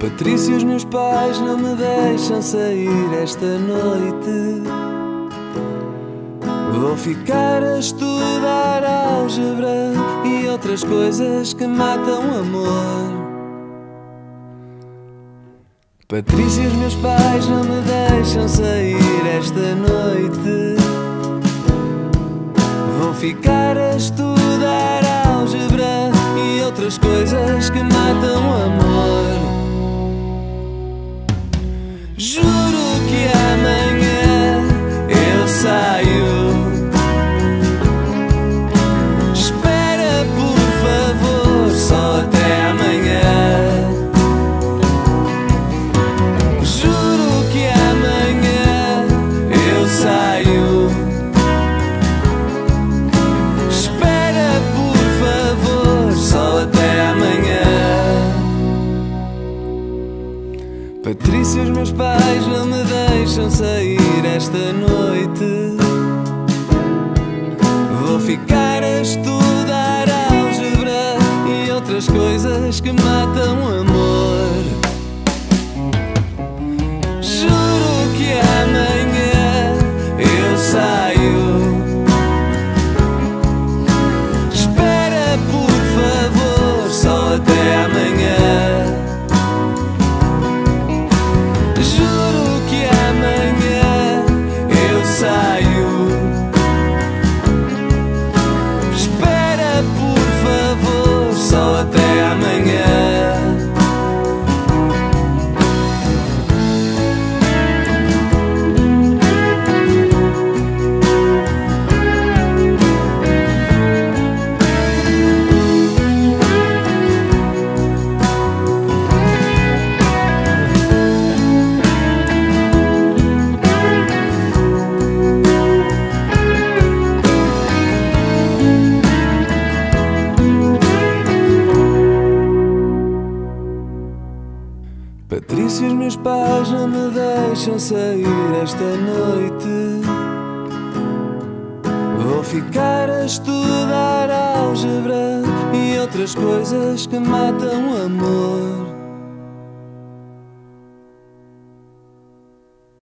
Patrícia, os meus pais não me deixam sair esta noite. Vou ficar a estudar álgebra e outras coisas que matam o amor. Patrícia, os meus pais não me deixam sair esta noite. Vou ficar a estudar álgebra e outras coisas que matam Patrícia, os meus pais não me deixam sair esta noite. Vou ficar a estudar álgebra e outras coisas que matam o Patrícia, os meus pais não me deixam sair esta noite. Vou ficar a estudar álgebra e outras coisas que matam o amor.